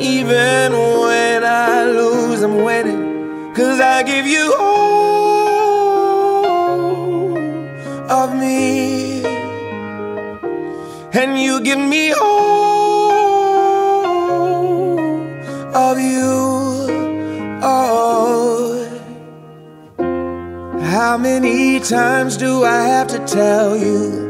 Even when I lose, I'm winning. Cause I give you all of me, and you give me all of you. Oh, how many times do I have to tell you?